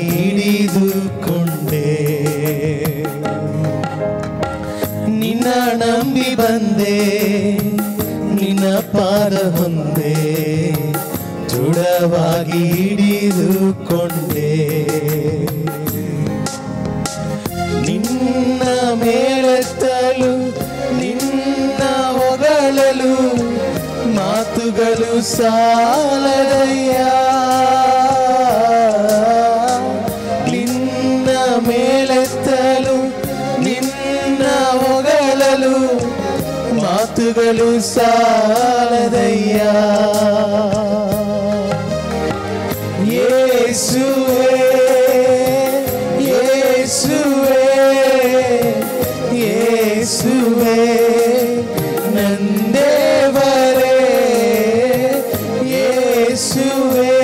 ಹಿಡಿದುಕೊಂಡೆ. ನಿನ್ನ ನಂಬಿ ಬಂದೆ, ನಿನ್ನ ಪಾದ ಹೊಂದೆ, ದೃಢವಾಗಿ ಹಿಡಿದುಕೊಂಡೆ. ನಿನ್ನ ಮೇಲೆತ್ತಲು, ನಿನ್ನ ಹೊಗಳಲು ಮಾತುಗಳು ಸಾಲದಯ್ಯ மேலு சாலதையா இயேசுவே இயேசுவே இயேசுவே நந்தேவரே இயேசுவே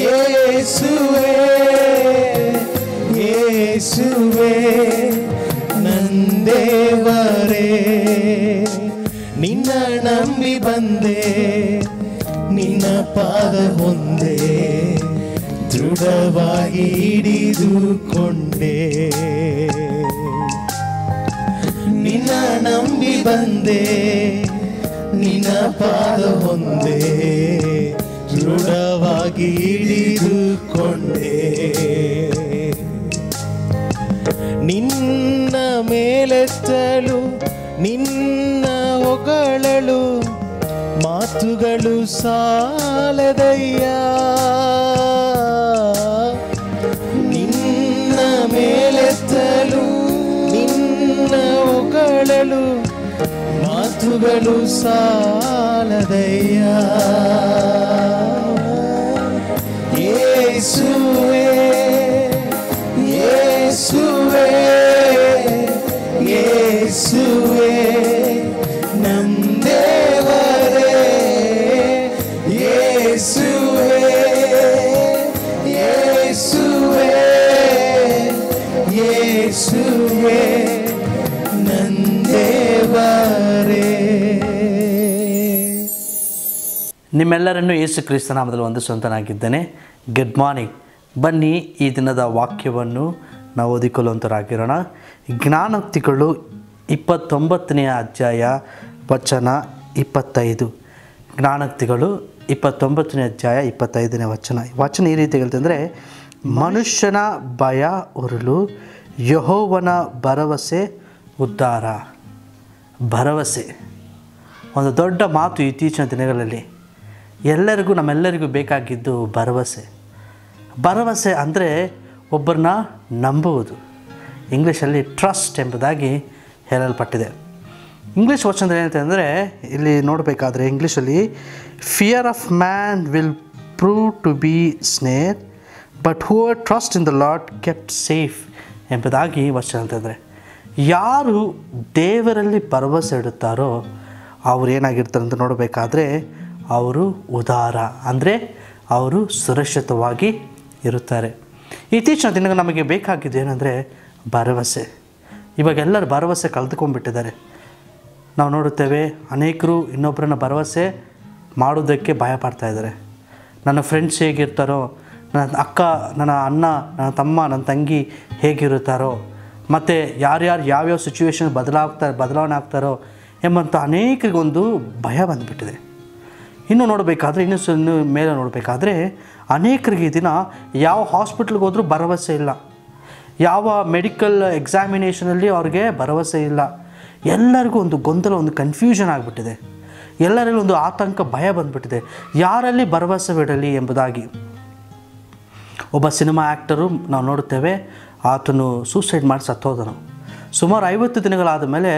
இயேசுவே இயேசுவே நந்தேவ ನಂದೇವರೇ ನಿನ್ನ ನಂಬಿ ಬಂದೆ, ನಿನ್ನ ಪಾದ ಹೊಂದೆ, ದೃಢವಾಗಿ ಹಿಡಿದುಕೊಂಡೆ. ನಿನ್ನ ನಂಬಿ ಬಂದೆ, ನಿನ್ನ ಪಾದ ಹೊಂದೆ, ದೃಢವಾಗಿ ನಿನ್ನ ಮೇಲೆತ್ತಲು ನಿನ್ನ ಹೊಗಳಳು ಮಾತುಗಳು ಸಾಲದಯ್ಯ. ನಿನ್ನ ಮೇಲೆತ್ತಲು ನಿನ್ನ ಹೊಗಳಳು ಮಾತುಗಳು ಸಾಲದಯ್ಯ. ಯೇಸುವೆ ನಿಮ್ಮೆಲ್ಲರನ್ನು ಯೇಸು ಒಂದು ಸ್ವಂತನಾಗಿದ್ದೇನೆ. ಗುಡ್ ಮಾರ್ನಿಂಗ್ ಬನ್ನಿ ಈ ದಿನದ ವಾಕ್ಯವನ್ನು ನಾವು ಓದಿಕೊಳ್ಳುವಂಥರಾಗಿರೋಣ ಜ್ಞಾನೋಕ್ತಿಗಳು ಇಪ್ಪತ್ತೊಂಬತ್ತನೆಯ ಅಧ್ಯಾಯ ವಚನ ಇಪ್ಪತ್ತೈದು. ಜ್ಞಾನೋಕ್ತಿಗಳು ಇಪ್ಪತ್ತೊಂಬತ್ತನೇ ಅಧ್ಯಾಯ ಇಪ್ಪತ್ತೈದನೇ ವಚನ. ವಚನ ಈ ರೀತಿ ಹೇಳ್ತಂದರೆ ಮನುಷ್ಯನ ಭಯ ಉರುಳು ಯಹೋವನ ಭರವಸೆ ಉದ್ಧಾರ. ಭರವಸೆ. ಒಂದು ದೊಡ್ಡ ಮಾತು ಇತ್ತೀಚಿನ ದಿನಗಳಲ್ಲಿ ಎಲ್ಲರಿಗೂ, ನಮ್ಮೆಲ್ಲರಿಗೂ ಬೇಕಾಗಿದ್ದು ಭರವಸೆ. ಭರವಸೆ ಅಂದರೆ ಒಬ್ಬರನ್ನ ನಂಬುವುದು. ಇಂಗ್ಲೀಷಲ್ಲಿ ಟ್ರಸ್ಟ್ ಎಂಬುದಾಗಿ ಹೇಳಲ್ಪಟ್ಟಿದೆ. ಇಂಗ್ಲೀಷ್ ವಚನ ಏನಂತ ಅಂದರೆ ಇಲ್ಲಿ ನೋಡಬೇಕಾದ್ರೆ ಇಂಗ್ಲೀಷಲ್ಲಿ fear of man will prove to be snare but who are trust in the Lord kept safe ಎಂಬುದಾಗಿ ವಚನ ಅಂತಂದರೆ. ಯಾರು ದೇವರಲ್ಲಿ ಭರವಸೆ ಇಡುತ್ತಾರೋ, ಅವ್ರು ಏನಾಗಿರ್ತಾರೆ ಅಂತ ನೋಡಬೇಕಾದ್ರೆ, ಅವರು ಉದಾರ, ಅಂದರೆ ಅವರು ಸುರಕ್ಷಿತವಾಗಿ ಇರುತ್ತಾರೆ. ಇತ್ತೀಚಿನ ದಿನಗಳು ನಮಗೆ ಬೇಕಾಗಿದ್ದು ಏನಂದರೆ ಭರವಸೆ. ಇವಾಗ ಎಲ್ಲರೂ ಭರವಸೆ ಕಳೆದುಕೊಂಡ್ಬಿಟ್ಟಿದ್ದಾರೆ. ನಾವು ನೋಡುತ್ತೇವೆ ಅನೇಕರು ಇನ್ನೊಬ್ಬರನ್ನ ಭರವಸೆ ಮಾಡೋದಕ್ಕೆ ಭಯ ಇದ್ದಾರೆ. ನನ್ನ ಫ್ರೆಂಡ್ಸ್ ಹೇಗಿರ್ತಾರೋ, ನನ್ನ ಅಕ್ಕ, ನನ್ನ ಅಣ್ಣ, ನನ್ನ ತಮ್ಮ, ನನ್ನ ತಂಗಿ ಹೇಗಿರುತ್ತಾರೋ, ಮತ್ತು ಯಾರ್ಯಾರು ಯಾವ್ಯಾವ ಸಿಚುವೇಶನ್ ಬದಲಾಗ್ತಾರೆ ಬದಲಾವಣೆ ಆಗ್ತಾರೋ ಎಂಬಂಥ ಅನೇಕರಿಗೊಂದು ಭಯ ಬಂದುಬಿಟ್ಟಿದೆ. ಇನ್ನು ನೋಡಬೇಕಾದ್ರೆ, ಇನ್ನು ಇನ್ನು ಮೇಲೆ ನೋಡಬೇಕಾದ್ರೆ, ಅನೇಕರಿಗೆ ದಿನ ಯಾವ ಹಾಸ್ಪಿಟ್ಲ್ಗೆ ಹೋದರೂ ಭರವಸೆ ಇಲ್ಲ. ಯಾವ ಮೆಡಿಕಲ್ ಎಕ್ಸಾಮಿನೇಷನಲ್ಲಿ ಅವ್ರಿಗೆ ಭರವಸೆ ಇಲ್ಲ. ಎಲ್ಲರಿಗೂ ಒಂದು ಗೊಂದಲ, ಒಂದು ಕನ್ಫ್ಯೂಷನ್ ಆಗಿಬಿಟ್ಟಿದೆ. ಎಲ್ಲರಲ್ಲಿ ಒಂದು ಆತಂಕ, ಭಯ ಬಂದ್ಬಿಟ್ಟಿದೆ. ಯಾರಲ್ಲಿ ಭರವಸೆ ಬಿಡಲಿ ಎಂಬುದಾಗಿ. ಒಬ್ಬ ಸಿನಿಮಾ ಆ್ಯಕ್ಟರು ನಾವು ನೋಡುತ್ತೇವೆ, ಆತನು ಸೂಸೈಡ್ ಮಾಡಿ ಸತ್ತೋದನು. ಸುಮಾರು ಐವತ್ತು ದಿನಗಳಾದ ಮೇಲೆ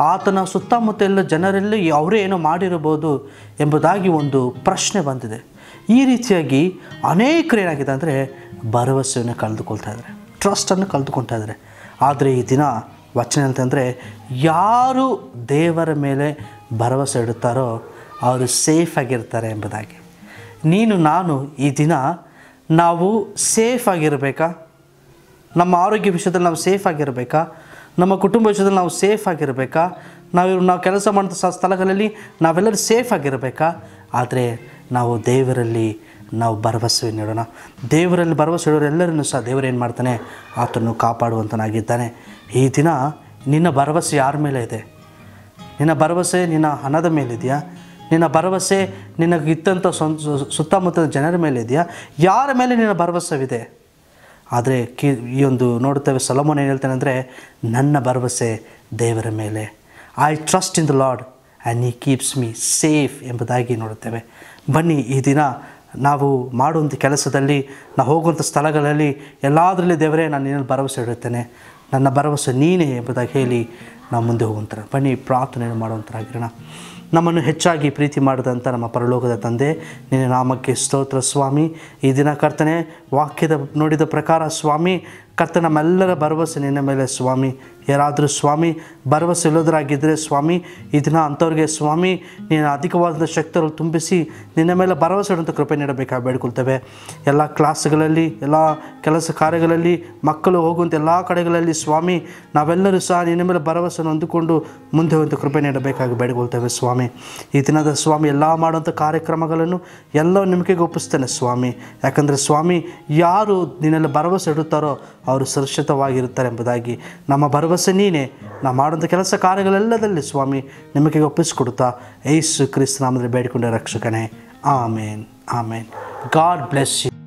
ಆತನ ಸುತ್ತಮುತ್ತ ಎಲ್ಲ ಜನರಲ್ಲಿ ಅವರೇ ಏನೋ ಮಾಡಿರಬಹುದು ಎಂಬುದಾಗಿ ಒಂದು ಪ್ರಶ್ನೆ ಬಂದಿದೆ. ಈ ರೀತಿಯಾಗಿ ಅನೇಕರು ಏನಾಗಿದೆ ಅಂದರೆ ಭರವಸೆಯನ್ನು ಕಳೆದುಕೊಳ್ತಾ ಇದ್ದಾರೆ ಟ್ರಸ್ಟನ್ನು ಕಳೆದುಕೊಳ್ತಾ ಇದ್ದಾರೆ. ಆದರೆ ಈ ದಿನ ವಚನ ಅಂತಂದರೆ ಯಾರು ದೇವರ ಮೇಲೆ ಭರವಸೆ ಇಡುತ್ತಾರೋ ಅವರು ಸೇಫ್ ಆಗಿರ್ತಾರೆ ಎಂಬುದಾಗಿ. ನೀನು, ನಾನು ಈ ದಿನ ನಾವು ಸೇಫ್ ಆಗಿರಬೇಕಾ? ನಮ್ಮ ಆರೋಗ್ಯ ವಿಷಯದಲ್ಲಿ ನಾವು ಸೇಫ್ ಆಗಿರಬೇಕಾ? ನಮ್ಮ ಕುಟುಂಬ ವಿಷಯದಲ್ಲಿ ನಾವು ಸೇಫ್ ಆಗಿರಬೇಕಾ? ನಾವು ನಾವು ಕೆಲಸ ಮಾಡುವಂಥ ಸ್ಥಳಗಳಲ್ಲಿ ನಾವೆಲ್ಲರೂ ಸೇಫ್ ಆಗಿರಬೇಕಾ? ಆದರೆ ನಾವು ದೇವರಲ್ಲಿ ನಾವು ಭರವಸೆ ನೀಡೋಣ. ದೇವರಲ್ಲಿ ಭರವಸೆ ಇಡೋರೆಲ್ಲರನ್ನು ಸಹ ದೇವರು ಏನು ಮಾಡ್ತಾನೆ? ಆತನು ಕಾಪಾಡುವಂತನಾಗಿದ್ದಾನೆ. ಈ ದಿನ ನಿನ್ನ ಭರವಸೆ ಯಾರ ಮೇಲೆ ಇದೆ? ನಿನ್ನ ಭರವಸೆ ನಿನ್ನ ಹಣದ ಮೇಲಿದೆಯಾ ನಿನ್ನ ಭರವಸೆ ನಿನಗಿತ್ತಂಥ ಸ್ವಂತ ಸುತ್ತಮುತ್ತಲ ಜನರ ಮೇಲೆ ಇದೆಯಾ? ಯಾರ ಮೇಲೆ ನಿನ್ನ ಭರವಸೆವಿದೆ? ಆದರೆ ಕಿ, ಈ ಒಂದು ನೋಡುತ್ತೇವೆ, ಸಲಮೋನ್ ಏನು ಹೇಳ್ತಾನೆ ಅಂದರೆ, ನನ್ನ ಭರವಸೆ ದೇವರ ಮೇಲೆ. I trust in the Lord and he keeps me safe ಎಂಬುದಾಗಿ ನೋಡುತ್ತೇವೆ. ಬನ್ನಿ ಈ ದಿನ ನಾವು ಮಾಡುವಂಥ ಕೆಲಸದಲ್ಲಿ ನಾವು ಹೋಗುವಂಥ ಸ್ಥಳಗಳಲ್ಲಿ ಎಲ್ಲದರಲ್ಲಿ ದೇವರೇ ನಾನು ನಿನ್ನಲ್ಲಿ ಭರವಸೆ ಇಡುತ್ತೇನೆ. ನನ್ನ ಭರವಸೆ ನೀನೇ ಎಂಬುದಾಗಿ ಹೇಳಿ ನಾವು ಮುಂದೆ ಹೋಗುವಂಥರ. ಬನ್ನಿ, ಪ್ರಾರ್ಥನೆಯನ್ನು ಮಾಡುವಂಥರಾಗಿರೋಣ. ನಮ್ಮನ್ನು ಹೆಚ್ಚಾಗಿ ಪ್ರೀತಿ ಮಾಡಿದಂಥ ನಮ್ಮ ಪರಲೋಕದ ತಂದೆ, ನಿನ್ನ ನಾಮಕ್ಕೆ ಸ್ತೋತ್ರ ಸ್ವಾಮಿ. ಈ ದಿನ ಕರ್ತನೆ, ವಾಕ್ಯದ ನೋಡಿದ ಪ್ರಕಾರ ಸ್ವಾಮಿ ಕರ್ತ ನಮ್ಮೆಲ್ಲರ ಭರವಸೆ ನಿನ್ನ ಮೇಲೆ ಸ್ವಾಮಿ. ಯಾರಾದರೂ ಸ್ವಾಮಿ, ಭರವಸೆ ಇಲ್ಲದರಾಗಿದ್ದರೆ ಸ್ವಾಮಿ, ಈ ದಿನ ಅಂಥವ್ರಿಗೆ ಸ್ವಾಮಿ, ನೀನು ಅಧಿಕವಾದಂಥ ಶಕ್ತಿಗಳು ತುಂಬಿಸಿ ನಿನ್ನ ಮೇಲೆ ಭರವಸೆ ಇಡುವಂಥ ಕೃಪೆ ನೀಡಬೇಕಾಗಿ ಬೇಡ್ಕೊಳ್ತೇವೆ. ಎಲ್ಲ ಕ್ಲಾಸ್ಗಳಲ್ಲಿ, ಎಲ್ಲ ಕೆಲಸ ಕಾರ್ಯಗಳಲ್ಲಿ, ಮಕ್ಕಳು ಹೋಗುವಂಥ ಎಲ್ಲ ಕಡೆಗಳಲ್ಲಿ ಸ್ವಾಮಿ, ನಾವೆಲ್ಲರೂ ಸಹ ನಿನ್ನ ಮೇಲೆ ಭರವಸೆಯನ್ನು ಹೊಂದಿಕೊಂಡು ಮುಂದೆ ಹೋಗುವಂಥ ಕೃಪೆ ನೀಡಬೇಕಾಗಿ ಬೇಡ್ಕೊಳ್ತೇವೆ ಸ್ವಾಮಿ. ಈ ದಿನದ ಸ್ವಾಮಿ ಎಲ್ಲ ಮಾಡುವಂಥ ಕಾರ್ಯಕ್ರಮಗಳನ್ನು ಎಲ್ಲ ನಿಮಗೆ ಒಪ್ಪಿಸ್ತೇನೆ ಸ್ವಾಮಿ. ಯಾಕಂದರೆ ಸ್ವಾಮಿ, ಯಾರು ನಿನ್ನೆಲ್ಲ ಭರವಸೆ ಇಡುತ್ತಾರೋ ಅವರು ಸುರಕ್ಷಿತವಾಗಿರುತ್ತಾರೆ ಎಂಬುದಾಗಿ ನಮ್ಮ ಭರವಸೆ ನೀನೇ. ನಾವು ಮಾಡುವಂಥ ಕೆಲಸ ಕಾರ್ಯಗಳೆಲ್ಲದಲ್ಲಿ ಸ್ವಾಮಿ ನಿಮಗೆ ಒಪ್ಪಿಸಿಕೊಡುತ್ತಾ ಏಸು ಕ್ರಿಸ್ತ ನಾಮದಲ್ಲಿ ಬೇಡಿಕೊಂಡ ರಕ್ಷಕನೇ. Amen. Amen. God bless you.